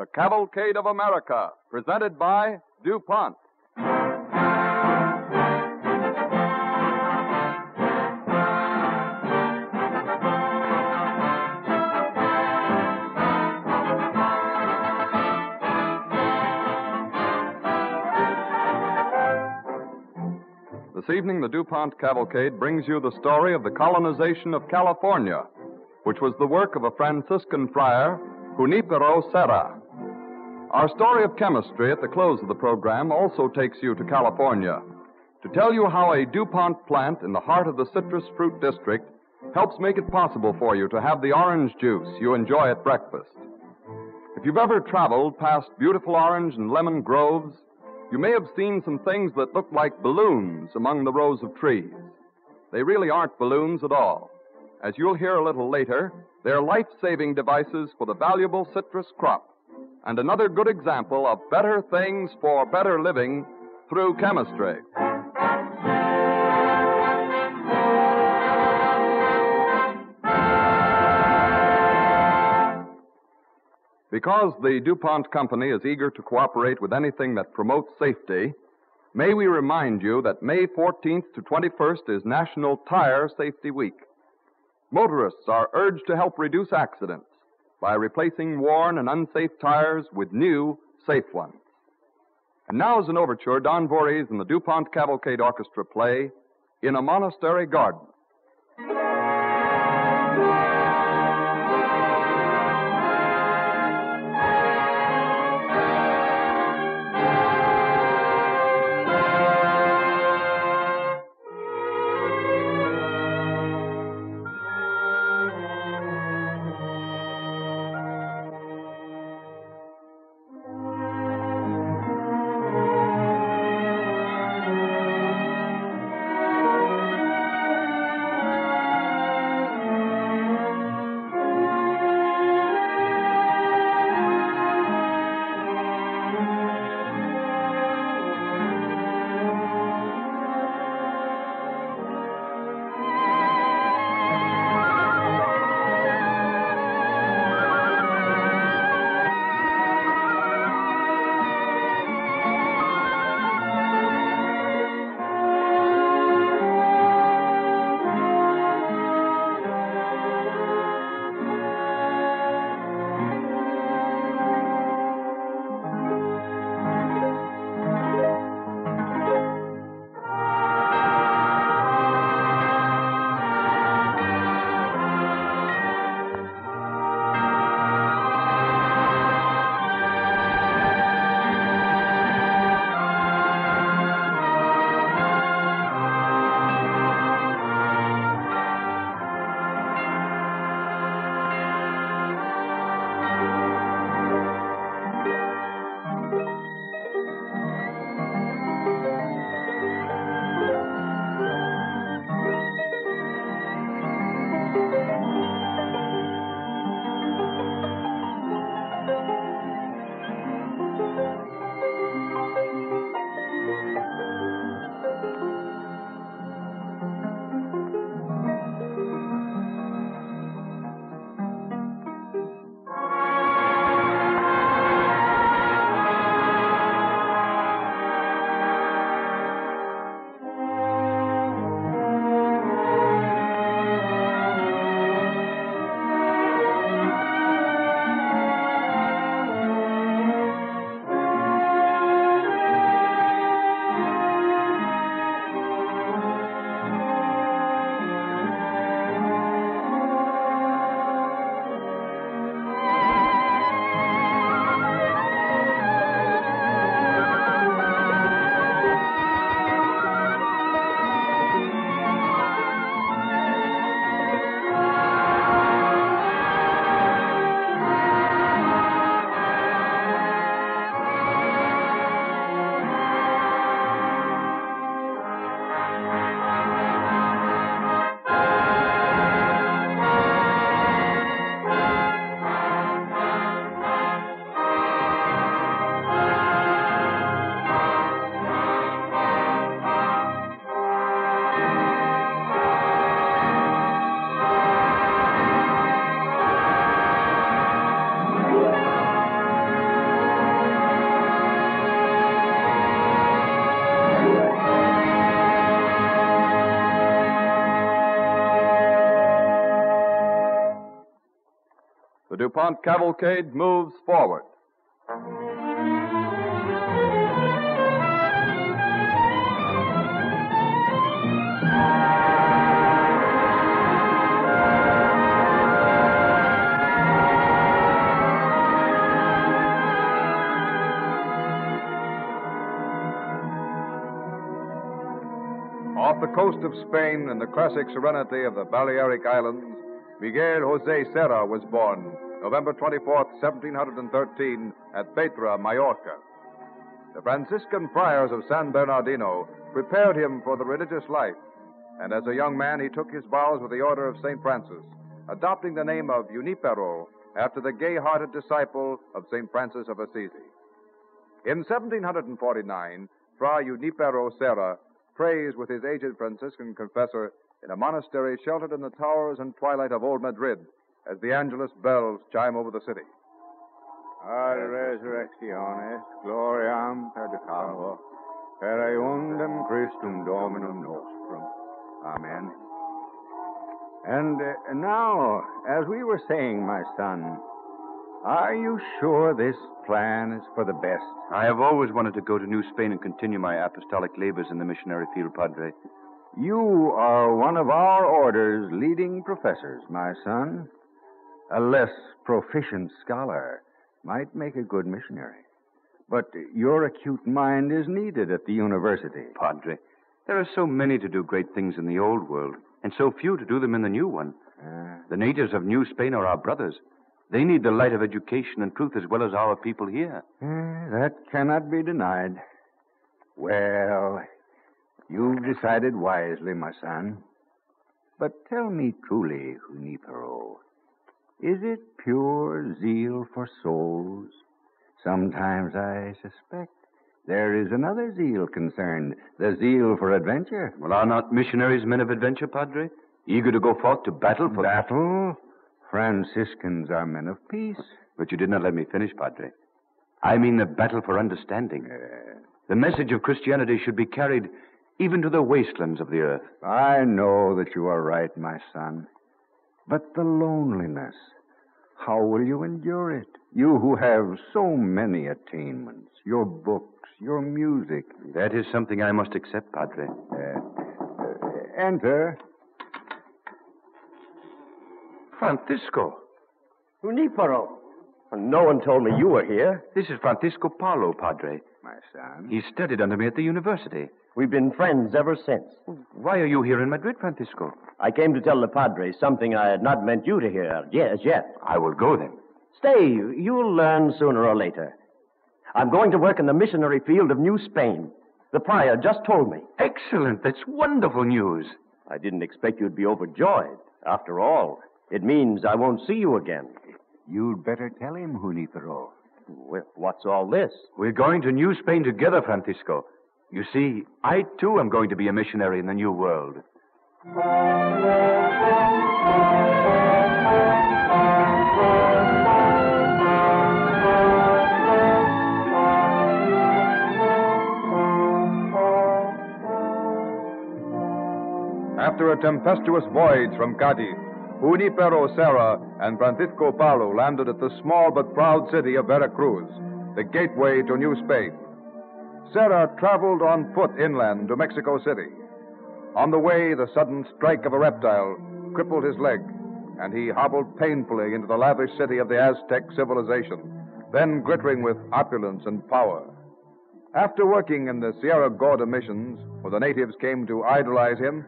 The Cavalcade of America, presented by DuPont. This evening, the DuPont Cavalcade brings you the story of the colonization of California, which was the work of a Franciscan friar, Junipero Serra. Our story of chemistry at the close of the program also takes you to California to tell you how a DuPont plant in the heart of the citrus fruit district helps make it possible for you to have the orange juice you enjoy at breakfast. If you've ever traveled past beautiful orange and lemon groves, you may have seen some things that look like balloons among the rows of trees. They really aren't balloons at all. As you'll hear a little later, they're life saving devices for the valuable citrus crop, and another good example of better things for better living through chemistry. Because the DuPont Company is eager to cooperate with anything that promotes safety, may we remind you that May 14th to 21st is National Tire Safety Week. Motorists are urged to help reduce accidents by replacing worn and unsafe tires with new, safe ones. And now, as an overture, Don Voorhees and the DuPont Cavalcade Orchestra play In a Monastery Garden. DuPont cavalcade moves forward. Off the coast of Spain, in the classic serenity of the Balearic Islands, Miguel Jose Serra was born November 24, 1713, at Petra, Majorca. The Franciscan friars of San Bernardino prepared him for the religious life, and as a young man he took his vows with the Order of St. Francis, adopting the name of Junipero after the gay hearted disciple of St. Francis of Assisi. In 1749, Fra Junipero Serra prays with his aged Franciscan confessor in a monastery sheltered in the towers and twilight of old Madrid as the Angelus bells chime over the city. Ad resurrectionis gloriam perducamur, per eundem Christum Dominum nostrum. Amen. And uh, now, as we were saying, my son, are you sure this plan is for the best? I have always wanted to go to New Spain and continue my apostolic labors in the missionary field, Padre. You are one of our order's leading professors, my son. A less proficient scholar might make a good missionary. But your acute mind is needed at the university. Padre, there are so many to do great things in the old world, and so few to do them in the new one. Uh, The natives of New Spain are our brothers. They need the light of education and truth as well as our people here. eh, that cannot be denied. Well, you've decided wisely, my son. But tell me truly, Junipero, is it pure zeal for souls? Sometimes I suspect there is another zeal concerned, the zeal for adventure. Well, are not missionaries men of adventure, Padre? Eager to go forth to battle for Battle? Franciscans are men of peace. But you did not let me finish, Padre. I mean the battle for understanding. Uh, the message of Christianity should be carried even to the wastelands of the earth. I know that you are right, my son. But the loneliness, how will you endure it? You who have so many attainments, your books, your music. That is something I must accept, Padre. Uh, uh, enter. Francisco. Junipero. No one told me you were here. This is Francisco Paolo, Padre. My son. He studied under me at the university. We've been friends ever since. Why are you here in Madrid, Francisco? I came to tell the Padre something I had not meant you to hear yes, yet. I will go then. Stay. You'll learn sooner or later. I'm going to work in the missionary field of New Spain. The prior just told me. Excellent. That's wonderful news. I didn't expect you'd be overjoyed. After all, it means I won't see you again. You'd better tell him, Junipero. Well, what's all this? We're going to New Spain together, Francisco. You see, I too am going to be a missionary in the New World. After a tempestuous voyage from Cadiz, Junipero Serra and Francisco Paulo landed at the small but proud city of Veracruz, the gateway to New Spain. Serra traveled on foot inland to Mexico City. On the way, the sudden strike of a reptile crippled his leg, and he hobbled painfully into the lavish city of the Aztec civilization, then glittering with opulence and power. After working in the Sierra Gorda missions, where the natives came to idolize him,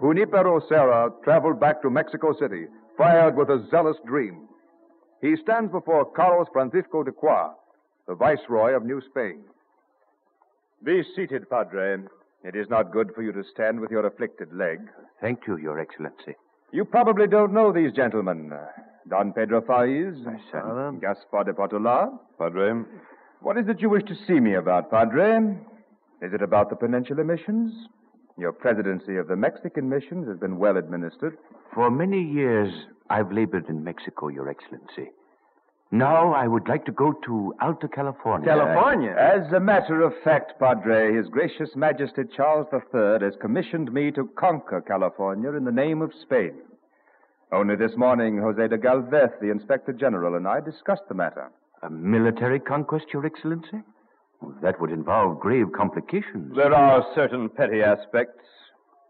Junipero Serra traveled back to Mexico City, fired with a zealous dream. He stands before Carlos Francisco de Croix, the Viceroy of New Spain. Be seated, Padre. It is not good for you to stand with your afflicted leg. Thank you, Your Excellency. You probably don't know these gentlemen. Don Pedro Fages, My son. Gaspar de Portola. Padre. What is it you wish to see me about, Padre? Is it about the Peninsula missions? Your presidency of the Mexican missions has been well administered. For many years, I've labored in Mexico, Your Excellency. Now I would like to go to Alta California. California? As a matter of fact, Padre, His Gracious Majesty Charles III has commissioned me to conquer California in the name of Spain. Only this morning, Jose de Galvez, the Inspector General, and I discussed the matter. A military conquest, Your Excellency? That would involve grave complications. There are certain petty aspects,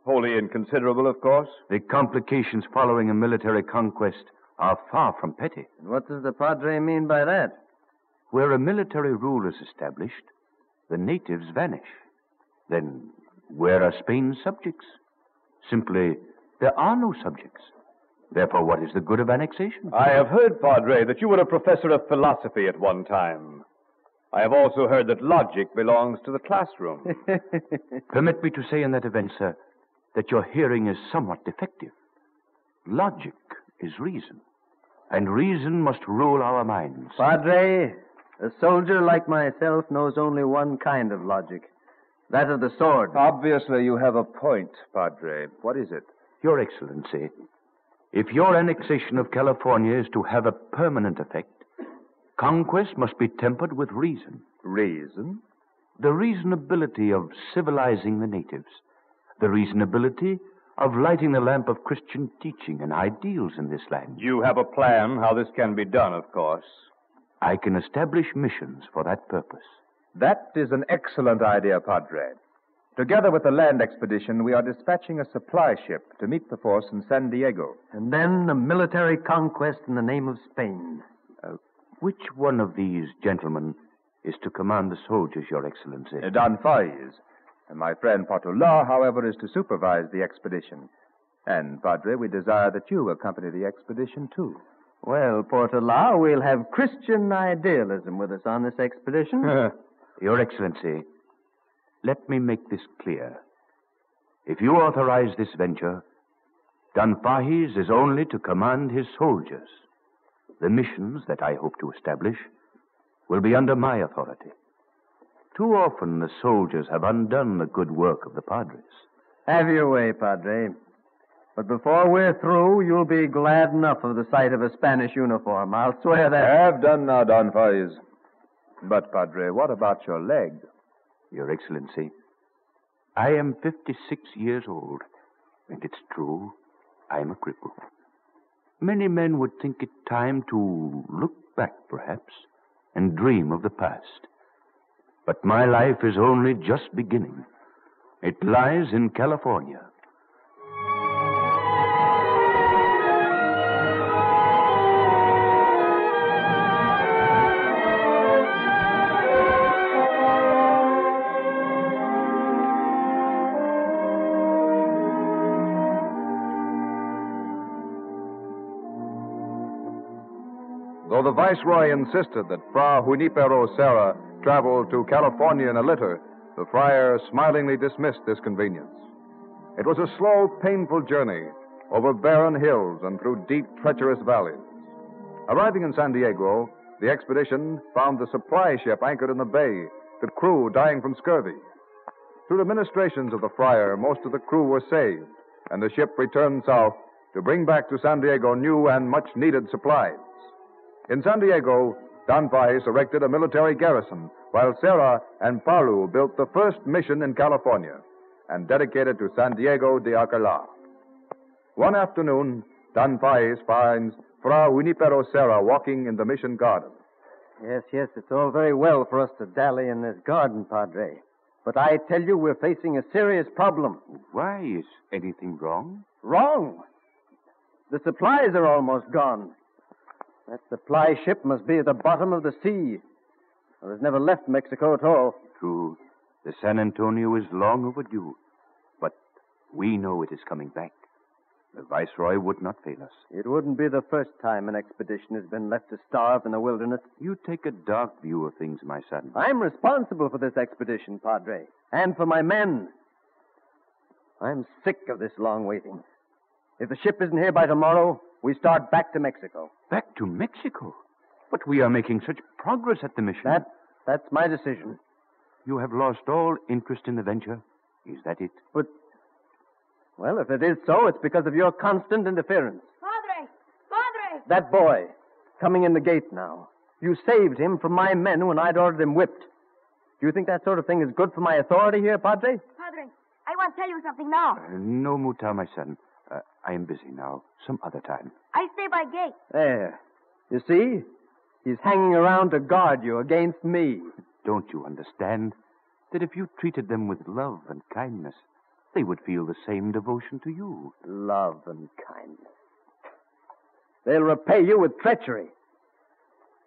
wholly inconsiderable, of course. The complications following a military conquest are far from petty. What does the Padre mean by that? Where a military rule is established, the natives vanish. Then, where are Spain's subjects? Simply, there are no subjects. Therefore, what is the good of annexation? I have heard, Padre, that you were a professor of philosophy at one time. I have also heard that logic belongs to the classroom. Permit me to say in that event, sir, that your hearing is somewhat defective. Logic is reason, and reason must rule our minds. Padre, a soldier like myself knows only one kind of logic that of the sword. Obviously, you have a point, Padre. What is it? Your Excellency, if your annexation of California is to have a permanent effect, conquest must be tempered with reason. Reason? The reasonability of civilizing the natives, the reasonability of lighting the lamp of Christian teaching and ideals in this land. You have a plan how this can be done, of course. I can establish missions for that purpose. That is an excellent idea, Padre. Together with the land expedition, we are dispatching a supply ship to meet the force in San Diego. And then a military conquest in the name of Spain. Uh, which one of these gentlemen is to command the soldiers, Your Excellency? Uh, Don Fages. And my friend Portola, however, is to supervise the expedition. And, Padre, we desire that you accompany the expedition, too. Well, Portola, we'll have Christian idealism with us on this expedition. Your Excellency, let me make this clear. If you authorize this venture, Don Fages is only to command his soldiers. The missions that I hope to establish will be under my authority. Too often the soldiers have undone the good work of the padres. Have your way, Padre. But before we're through, you'll be glad enough of the sight of a Spanish uniform. I'll swear that. I have done now, Don Fages. But, Padre, what about your leg? Your Excellency, I am 56 years old, and it's true, I'm a cripple. Many men would think it time to look back, perhaps, and dream of the past. But my life is only just beginning. It lies in California. Though the Viceroy insisted that Fra Junipero Serra travel to California in a litter, the friar smilingly dismissed this convenience. It was a slow, painful journey over barren hills and through deep, treacherous valleys. Arriving in San Diego, the expedition found the supply ship anchored in the bay, the crew dying from scurvy. Through the ministrations of the friar, most of the crew were saved, and the ship returned south to bring back to San Diego new and much needed supplies. In San Diego, Don Fages erected a military garrison, while Serra and Palou built the first mission in California and dedicated to San Diego de Alcala. One afternoon, Don Fages finds Fra Junipero Serra walking in the mission garden. Yes, yes, it's all very well for us to dally in this garden, Padre. But I tell you, we're facing a serious problem. Why is anything wrong? Wrong. The supplies are almost gone. That supply ship must be at the bottom of the sea. Or has never left Mexico at all. True, the San Antonio is long overdue, but we know it is coming back. The Viceroy would not fail us. It wouldn't be the first time an expedition has been left to starve in the wilderness. You take a dark view of things, my son. I'm responsible for this expedition, Padre, and for my men. I'm sick of this long waiting. If the ship isn't here by tomorrow, we start back to Mexico. Back to Mexico? But we are making such progress at the mission. That, that's my decision. You have lost all interest in the venture? Is that it? But, well, if it is so, it's because of your constant interference. Padre! Padre! That boy, coming in the gate now. You saved him from my men when I'd ordered him whipped. Do you think that sort of thing is good for my authority here, Padre? Padre, I want to tell you something now. Uh, no, Muta, my son. Uh, I am busy now. Some other time. I stay by gate. There. You see? He's hanging around to guard you against me. Don't you understand that if you treated them with love and kindness, they would feel the same devotion to you? Love and kindness. They'll repay you with treachery.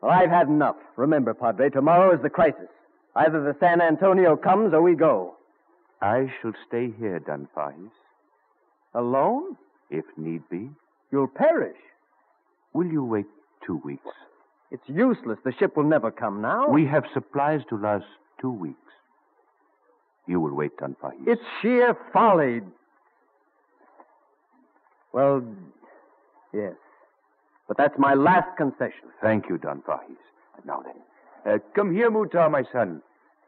Well, I've had enough. Remember, Padre, tomorrow is the crisis. Either the San Antonio comes or we go. I shall stay here, Don Fages, Alone? if need be. You'll perish. Will you wait two weeks? It's useless. The ship will never come now. We have supplies to last two weeks. You will wait, Don Fages. It's sheer folly. Well, yes. But that's my last concession. Thank you, Don Fages. Now then, uh, come here, Mutar, my son.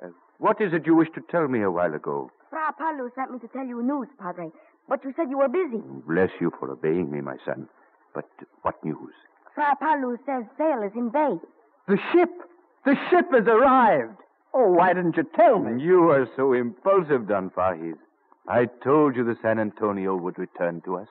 Uh, what is it you wished to tell me a while ago? Fra Paolo sent me to tell you news, Padre. But you said you were busy. Oh, bless you for obeying me, my son. But what news? Fra Paolo says sail is in bay. The ship! The ship has arrived! Oh, why didn't you tell me? You are so impulsive, Don Fages. I told you the San Antonio would return to us.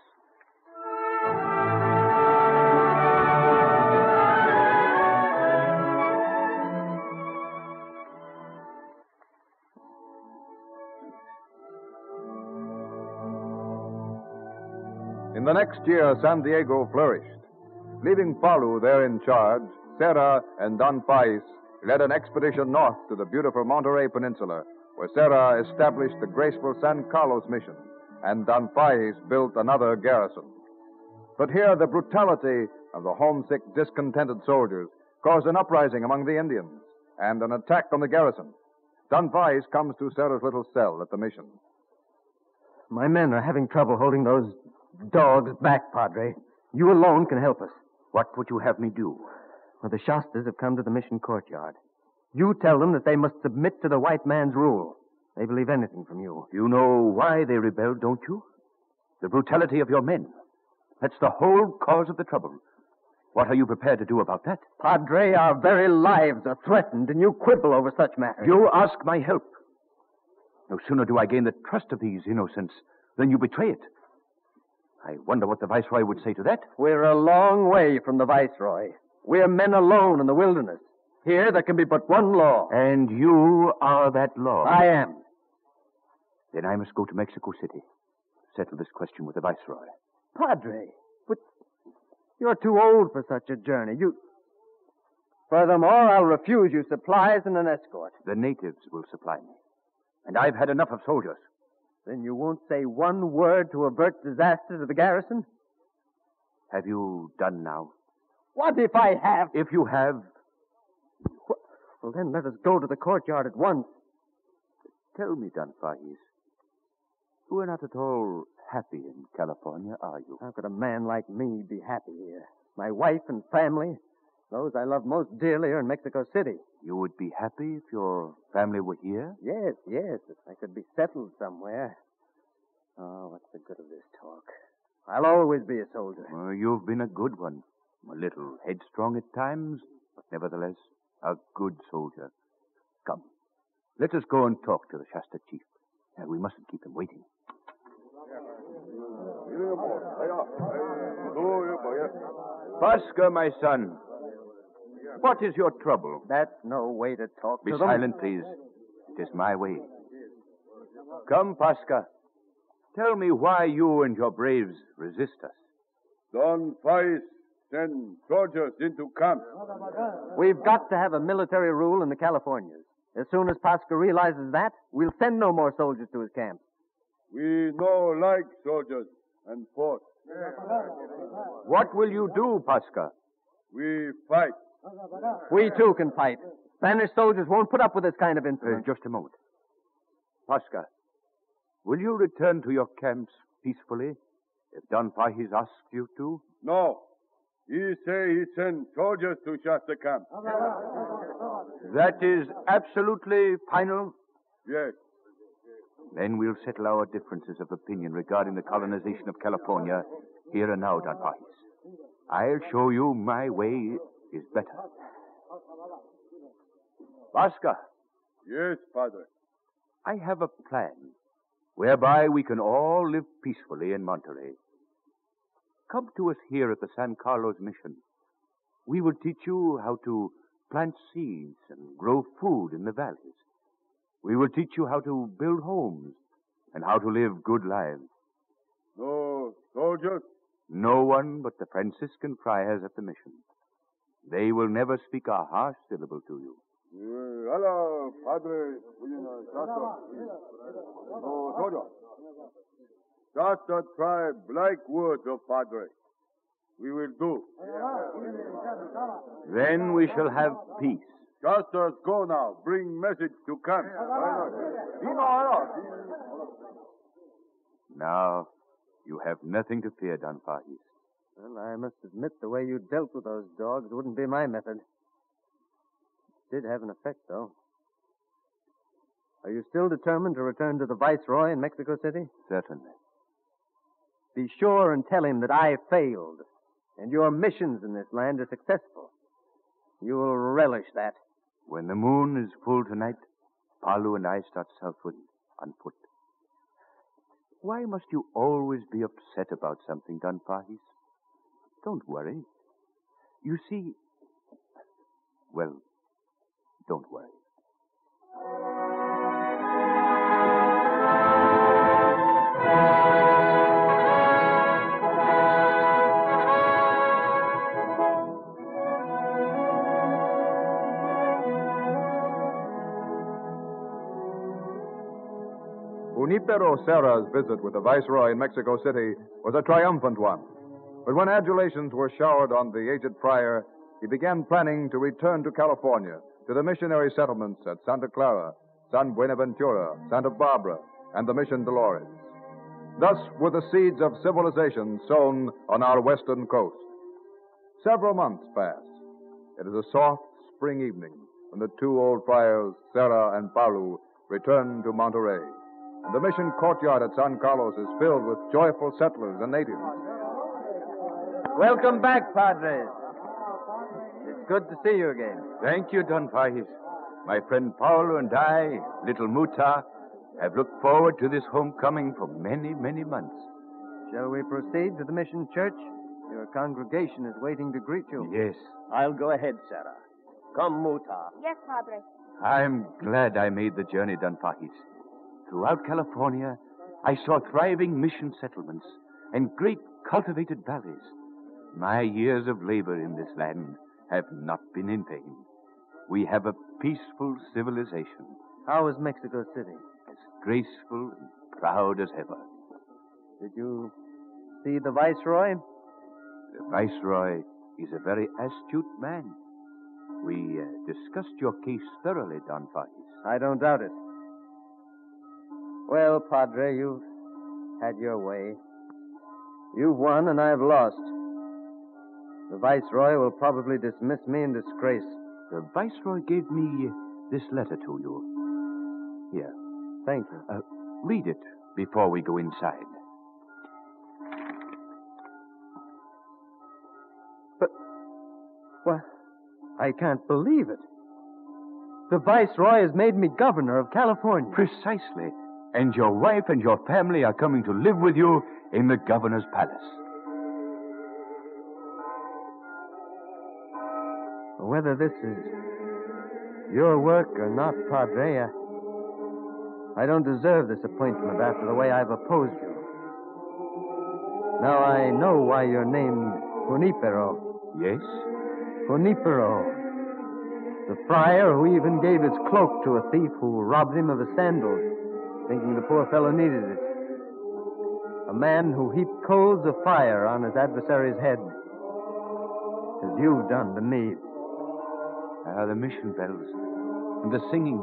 The next year, San Diego flourished. Leaving Palou there in charge, Serra and Don Fages led an expedition north to the beautiful Monterey Peninsula, where Serra established the graceful San Carlos mission, and Don Fages built another garrison. But here, the brutality of the homesick, discontented soldiers caused an uprising among the Indians and an attack on the garrison. Don Fages comes to Serra's little cell at the mission. My men are having trouble holding those dogs back, Padre. You alone can help us. What would you have me do? Well, the Shastas have come to the mission courtyard. You tell them that they must submit to the white man's rule. They believe anything from you. You know why they rebelled, don't you? The brutality of your men. That's the whole cause of the trouble. What are you prepared to do about that? Padre, our very lives are threatened, and you quibble over such matters. You ask my help. No sooner do I gain the trust of these innocents than you betray it. I wonder what the Viceroy would say to that. We're a long way from the Viceroy. We're men alone in the wilderness. Here, there can be but one law. And you are that law. I am. Then I must go to Mexico City. Settle this question with the Viceroy. Padre, but you're too old for such a journey. You. Furthermore, I'll refuse you supplies and an escort. The natives will supply me. And I've had enough of soldiers. Then you won't say one word to avert disaster to the garrison? Have you done now? What if I have? If you have, Well, then let us go to the courtyard at once. tell me, Don Fages. You are not at all happy in California, are you? How could a man like me be happy here? My wife and family, those I love most dearly, are in Mexico City. You would be happy if your family were here? Yes, yes, if I could be settled somewhere. Oh, what's the good of this talk? I'll always be a soldier. Well, you've been a good one. A little headstrong at times, but nevertheless, a good soldier. Come, let us go and talk to the Shasta chief. Uh, we mustn't keep him waiting. Pasca, my son. What is your trouble? That's no way to talk Be to them. silent, please. It is my way. Come, Pasca. Tell me why you and your braves resist us. Don Fages send soldiers into camp. We've got to have a military rule in the Californias. As soon as Pasca realizes that, we'll send no more soldiers to his camp. We no like soldiers and force. What will you do, Pasca? We fight. We too can fight. Spanish soldiers won't put up with this kind of Uh, insolence. just a moment. Pasca, will you return to your camps peacefully if Don Fages asks you to? No. He say he send soldiers to Shasta camp. That is absolutely final? Yes. Then we'll settle our differences of opinion regarding the colonization of California here and now, Don Fages. I'll show you my way is better. Pasca, Yes, Padre. I have a plan whereby we can all live peacefully in Monterey come to us here at the San Carlos Mission. We will teach you how to plant seeds and grow food in the valleys. We will teach you how to build homes and how to live good lives. No soldiers? No one but the Franciscan friars at the mission. They will never speak a harsh syllable to you. Allah, Padre, Shasta. No soldier. Shasta tribe like words of Padre. We will do. Then we shall have peace. Shasta's go now. Bring message to camp. Now, you have nothing to fear, Don Fages. Well, I must admit the way you dealt with those dogs wouldn't be my method. It did have an effect, though. Are you still determined to return to the Viceroy in Mexico City? Certainly. Be sure and tell him that I failed, and your missions in this land are successful. You will relish that. When the moon is full tonight, Palou and I start southward on foot. Why must you always be upset about something, Don Fages? Don't worry. You see, well, don't worry. Junipero Serra's visit with the Viceroy in Mexico City was a triumphant one. But when adulations were showered on the aged friar, he began planning to return to California, to the missionary settlements at Santa Clara, San Buenaventura, Santa Barbara, and the Mission Dolores. Thus were the seeds of civilization sown on our western coast. Several months pass. It is a soft spring evening when the two old friars, Serra and Palou, return to Monterey. And the mission courtyard at San Carlos is filled with joyful settlers and natives. Welcome back, Padres. It's good to see you again. Thank you, Don Fages. My friend Paulo and I, little Muta, have looked forward to this homecoming for many, many months. Shall we proceed to the mission church? Your congregation is waiting to greet you. Yes, I'll go ahead, Serra. Come, Muta. Yes, Padre. I'm glad I made the journey, Don Fages. Throughout California, I saw thriving mission settlements and great cultivated valleys. My years of labor in this land have not been in vain. We have a peaceful civilization, How is Mexico City? as graceful and proud as ever. Did you see the Viceroy? The Viceroy is a very astute man. We uh, discussed your case thoroughly, Don Fages. I don't doubt it. Well, Padre, you've had your way. You've won and I've lost. The Viceroy will probably dismiss me in disgrace. The Viceroy gave me this letter to you. Here, Thank you. uh, read it before we go inside. But. Well, I can't believe it. The Viceroy has made me governor of California. Precisely. And your wife and your family are coming to live with you in the governor's palace. Whether this is your work or not, Padre, I, I don't deserve this appointment after the way I've opposed you. Now I know why you're named Junipero. Yes? Junipero. The friar who even gave his cloak to a thief who robbed him of his sandals, thinking the poor fellow needed it. A man who heaped coals of fire on his adversary's head, as you've done to me. Ah, the mission bells and the singing.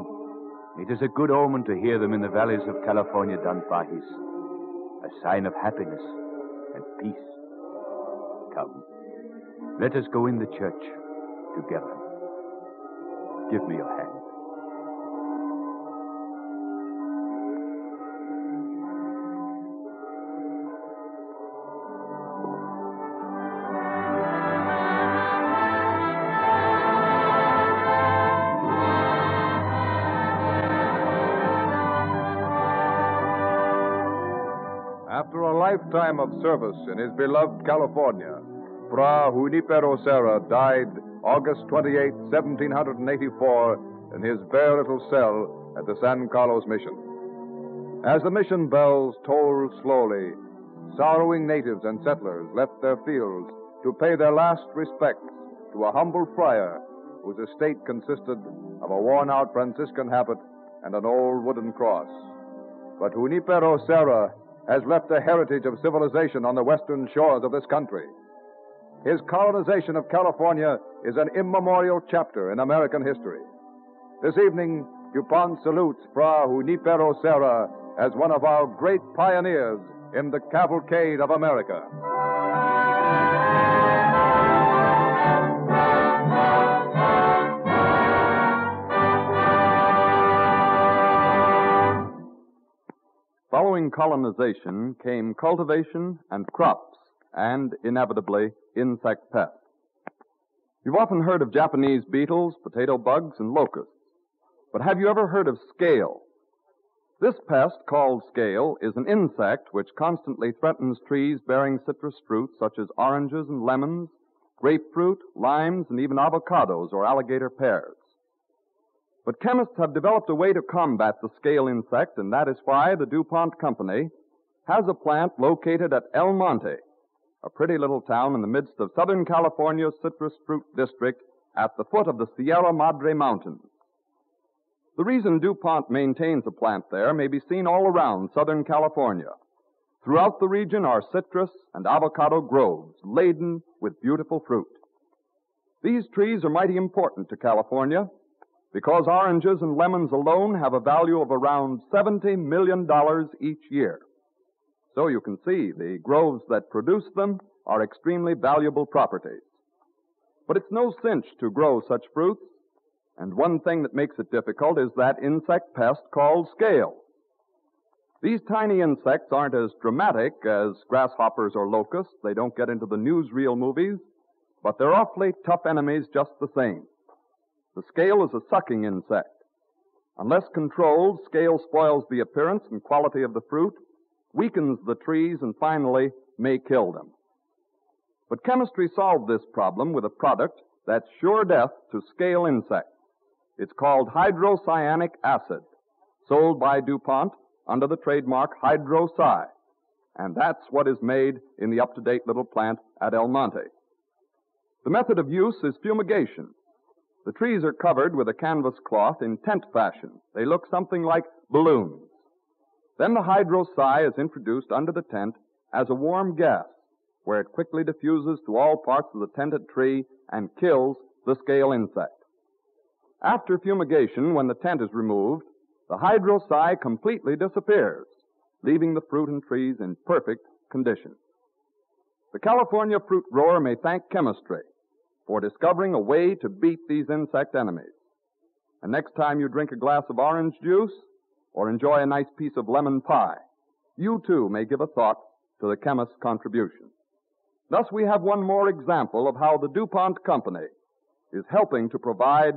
It is a good omen to hear them in the valleys of California, Don Fages. A sign of happiness and peace. Come, let us go in the church together. Give me your hand. Lifetime of service in his beloved California, Fra Junipero Serra died August 28, 1784, in his bare little cell at the San Carlos Mission. As the mission bells tolled slowly, sorrowing natives and settlers left their fields to pay their last respects to a humble friar whose estate consisted of a worn out Franciscan habit and an old wooden cross. But Junipero Serra has left a heritage of civilization on the western shores of this country. His colonization of California is an immemorial chapter in American history. This evening, DuPont salutes Fra Junipero Serra as one of our great pioneers in the cavalcade of America. Following colonization came cultivation and crops, and inevitably insect pests. You've often heard of Japanese beetles, potato bugs, and locusts. But have you ever heard of scale? This pest, called scale, is an insect which constantly threatens trees bearing citrus fruit such as oranges and lemons, grapefruit, limes, and even avocados or alligator pears. But chemists have developed a way to combat the scale insect, and that is why the DuPont Company has a plant located at El Monte, a pretty little town in the midst of Southern California's citrus fruit district at the foot of the Sierra Madre Mountains. The reason DuPont maintains a plant there may be seen all around Southern California. Throughout the region are citrus and avocado groves laden with beautiful fruit. These trees are mighty important to California because oranges and lemons alone have a value of around $70 million each year. So you can see the groves that produce them are extremely valuable properties. But it's no cinch to grow such fruits and one thing that makes it difficult is that insect pest called scale. These tiny insects aren't as dramatic as grasshoppers or locusts. They don't get into the newsreel movies, but they're awfully tough enemies just the same. The scale is a sucking insect. Unless controlled, scale spoils the appearance and quality of the fruit, weakens the trees, and finally may kill them. But chemistry solved this problem with a product that's sure death to scale insects. It's called hydrocyanic acid, sold by DuPont under the trademark HydroCy. And that's what is made in the up-to-date little plant at El Monte. The method of use is fumigation. The trees are covered with a canvas cloth in tent fashion. They look something like balloons. Then the HydroCy is introduced under the tent as a warm gas, where it quickly diffuses to all parts of the tented tree and kills the scale insect. After fumigation, when the tent is removed, the HydroCy completely disappears, leaving the fruit and trees in perfect condition. The California fruit grower may thank chemistry for discovering a way to beat these insect enemies. And next time you drink a glass of orange juice or enjoy a nice piece of lemon pie, you too may give a thought to the chemist's contribution. Thus, we have one more example of how the DuPont Company is helping to provide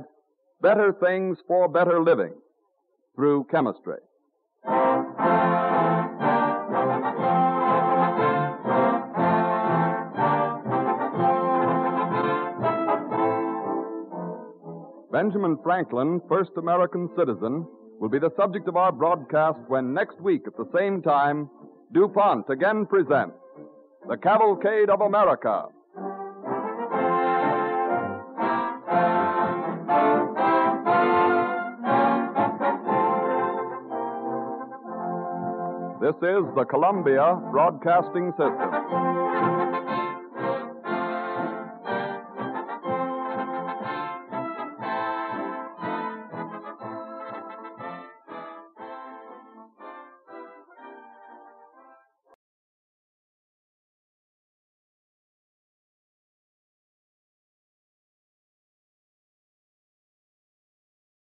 better things for better living through chemistry. Benjamin Franklin, first American citizen, will be the subject of our broadcast when next week at the same time, DuPont again presents The Cavalcade of America. This is the Columbia Broadcasting System.